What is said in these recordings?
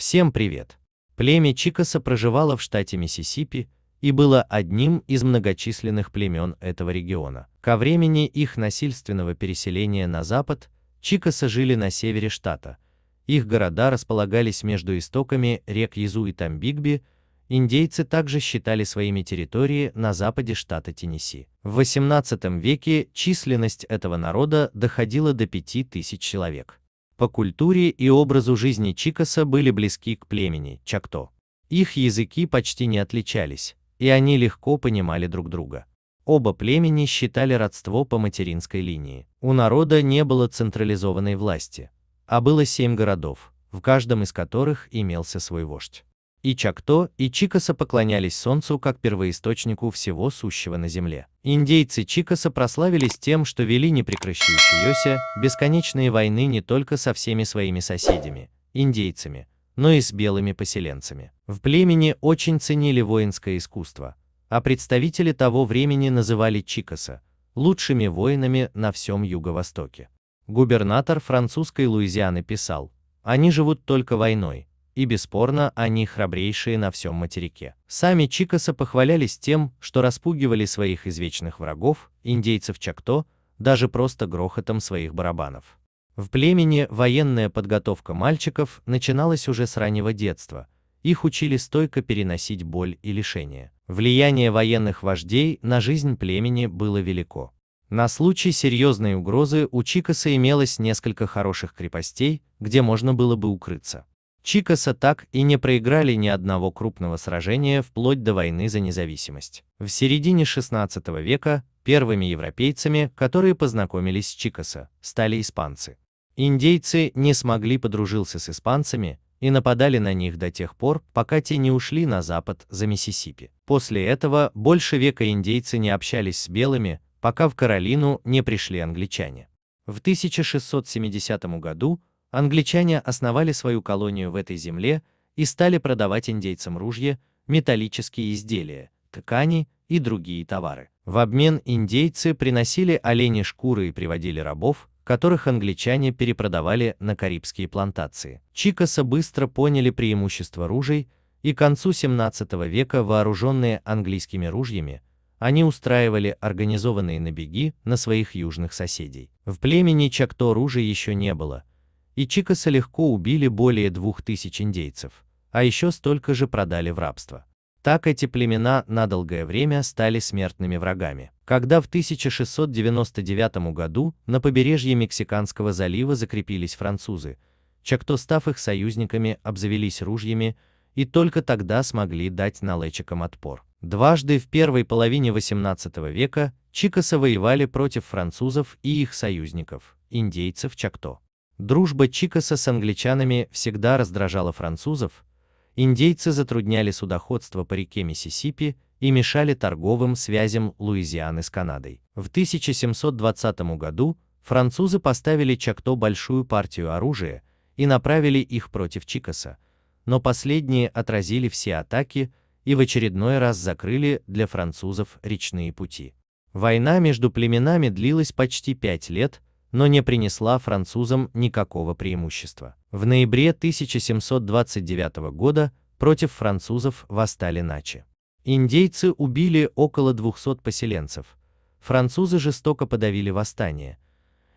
Всем привет! Племя Чикаса проживало в штате Миссисипи и было одним из многочисленных племен этого региона. Ко времени их насильственного переселения на запад Чикаса жили на севере штата. Их города располагались между истоками рек Язу и Тамбигби, индейцы также считали своими территории на западе штата Теннесси. В XVIII веке численность этого народа доходила до 5000 человек по культуре и образу жизни Чикаса были близки к племени Чакто. Их языки почти не отличались, и они легко понимали друг друга. Оба племени считали родство по материнской линии. У народа не было централизованной власти, а было семь городов, в каждом из которых имелся свой вождь. И Чакто, и Чикаса поклонялись солнцу как первоисточнику всего сущего на земле. Индейцы Чикаса прославились тем, что вели непрекращающиеся, бесконечные войны не только со всеми своими соседями, индейцами, но и с белыми поселенцами. В племени очень ценили воинское искусство, а представители того времени называли Чикаса лучшими воинами на всем юго-востоке. Губернатор французской Луизианы писал, они живут только войной, и бесспорно они храбрейшие на всем материке. Сами Чикаса похвалялись тем, что распугивали своих извечных врагов, индейцев Чакто, даже просто грохотом своих барабанов. В племени военная подготовка мальчиков начиналась уже с раннего детства. Их учили стойко переносить боль и лишения. Влияние военных вождей на жизнь племени было велико. На случай серьезной угрозы у Чикаса имелось несколько хороших крепостей, где можно было бы укрыться. Чикаса так и не проиграли ни одного крупного сражения вплоть до войны за независимость. В середине 16 века первыми европейцами, которые познакомились с Чикаса, стали испанцы. Индейцы не смогли подружиться с испанцами и нападали на них до тех пор, пока те не ушли на запад за Миссисипи. После этого больше века индейцы не общались с белыми, пока в Каролину не пришли англичане. В 1670 году англичане основали свою колонию в этой земле и стали продавать индейцам ружья, металлические изделия, ткани и другие товары. В обмен индейцы приносили олени шкуры и приводили рабов, которых англичане перепродавали на карибские плантации. Чикаса быстро поняли преимущество ружей, и к концу 17 века вооруженные английскими ружьями, они устраивали организованные набеги на своих южных соседей. В племени Чакто ружей еще не было, и Чикаса легко убили более двух тысяч индейцев, а еще столько же продали в рабство. Так эти племена на долгое время стали смертными врагами. Когда в 1699 году на побережье Мексиканского залива закрепились французы, Чакто, став их союзниками, обзавелись ружьями и только тогда смогли дать налетчикам отпор. Дважды в первой половине XVIII века Чикаса воевали против французов и их союзников, индейцев Чакто. Дружба Чикаса с англичанами всегда раздражала французов, индейцы затрудняли судоходство по реке Миссисипи и мешали торговым связям Луизианы с Канадой. В 1720 году французы поставили Чакто большую партию оружия и направили их против Чикаса, но последние отразили все атаки и в очередной раз закрыли для французов речные пути. Война между племенами длилась почти пять лет, но не принесла французам никакого преимущества. В ноябре 1729 года против французов восстали Начи. Индейцы убили около 200 поселенцев. Французы жестоко подавили восстание.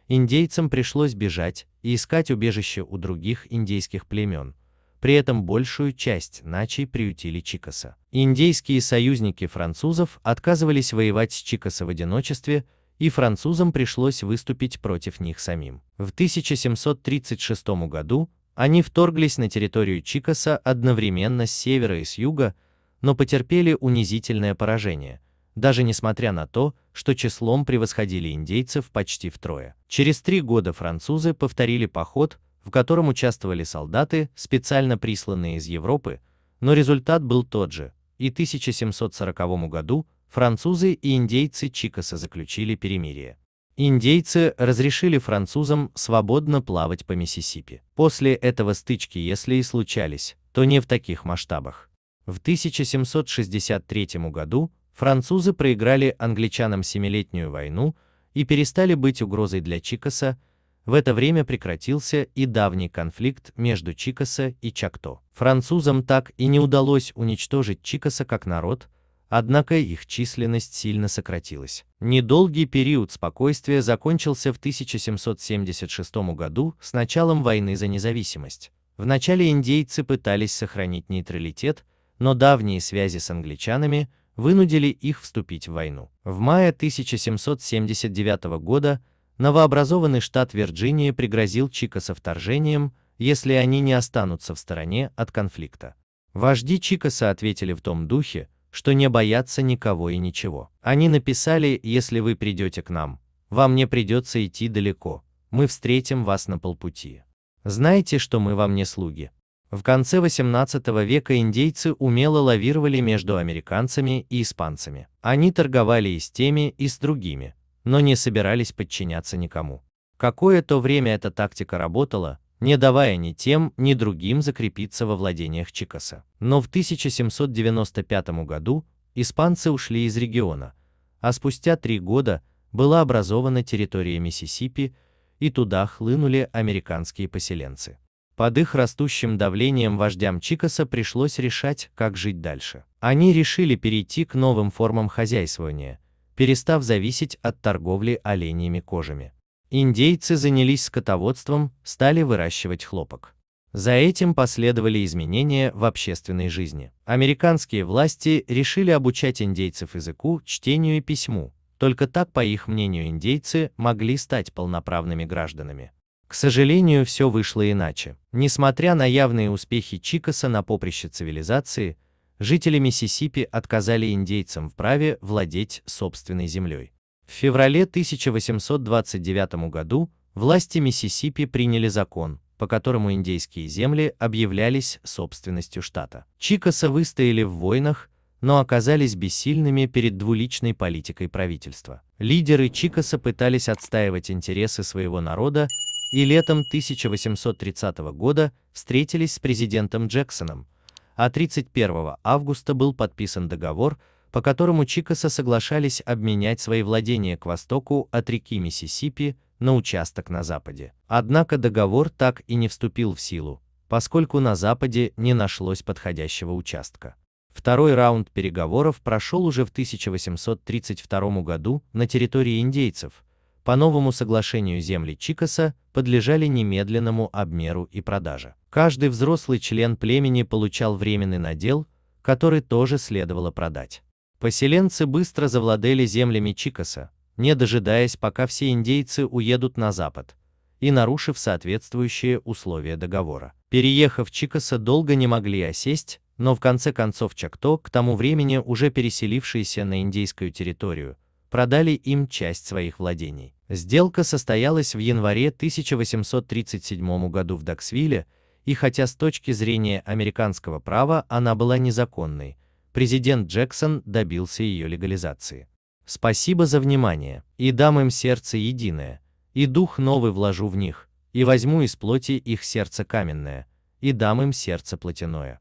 Индейцам пришлось бежать и искать убежище у других индейских племен. При этом большую часть начей приютили Чикаса. Индейские союзники французов отказывались воевать с Чикаса в одиночестве, и французам пришлось выступить против них самим. В 1736 году они вторглись на территорию Чикаса одновременно с севера и с юга, но потерпели унизительное поражение, даже несмотря на то, что числом превосходили индейцев почти втрое. Через три года французы повторили поход, в котором участвовали солдаты, специально присланные из Европы, но результат был тот же, и в 1740 году французы и индейцы Чикаса заключили перемирие. Индейцы разрешили французам свободно плавать по Миссисипи. После этого стычки, если и случались, то не в таких масштабах. В 1763 году французы проиграли англичанам Семилетнюю войну и перестали быть угрозой для Чикаса, в это время прекратился и давний конфликт между Чикаса и Чакто. Французам так и не удалось уничтожить Чикаса как народ, однако их численность сильно сократилась. Недолгий период спокойствия закончился в 1776 году с началом войны за независимость. Вначале индейцы пытались сохранить нейтралитет, но давние связи с англичанами вынудили их вступить в войну. В мае 1779 года новообразованный штат Вирджиния пригрозил Чикаса вторжением, если они не останутся в стороне от конфликта. Вожди Чикаса ответили в том духе, что не боятся никого и ничего. Они написали, если вы придете к нам, вам не придется идти далеко, мы встретим вас на полпути. Знаете, что мы вам не слуги. В конце 18 века индейцы умело лавировали между американцами и испанцами. Они торговали и с теми, и с другими, но не собирались подчиняться никому. Какое-то время эта тактика работала, не давая ни тем, ни другим закрепиться во владениях Чикаса. Но в 1795 году испанцы ушли из региона, а спустя три года была образована территория Миссисипи, и туда хлынули американские поселенцы. Под их растущим давлением вождям Чикаса пришлось решать, как жить дальше. Они решили перейти к новым формам хозяйствования, перестав зависеть от торговли оленями кожами. Индейцы занялись скотоводством, стали выращивать хлопок. За этим последовали изменения в общественной жизни. Американские власти решили обучать индейцев языку, чтению и письму. Только так, по их мнению, индейцы могли стать полноправными гражданами. К сожалению, все вышло иначе. Несмотря на явные успехи Чикаса на поприще цивилизации, жители Миссисипи отказали индейцам в праве владеть собственной землей. В феврале 1829 году власти Миссисипи приняли закон, по которому индейские земли объявлялись собственностью штата. Чикаса выстояли в войнах, но оказались бессильными перед двуличной политикой правительства. Лидеры Чикаса пытались отстаивать интересы своего народа и летом 1830 года встретились с президентом Джексоном, а 31 августа был подписан договор, по которому Чикаса соглашались обменять свои владения к востоку от реки Миссисипи на участок на западе. Однако договор так и не вступил в силу, поскольку на западе не нашлось подходящего участка. Второй раунд переговоров прошел уже в 1832 году на территории индейцев. По новому соглашению земли Чикаса подлежали немедленному обмеру и продаже. Каждый взрослый член племени получал временный надел, который тоже следовало продать. Поселенцы быстро завладели землями Чикаса, не дожидаясь, пока все индейцы уедут на запад, и нарушив соответствующие условия договора. Переехав Чикаса долго не могли осесть, но в конце концов Чакто, к тому времени уже переселившиеся на индейскую территорию, продали им часть своих владений. Сделка состоялась в январе 1837 году в Даксвилле, и хотя с точки зрения американского права она была незаконной, президент Джексон добился ее легализации. Спасибо за внимание, и дам им сердце единое, и дух новый вложу в них, и возьму из плоти их сердце каменное, и дам им сердце плотяное.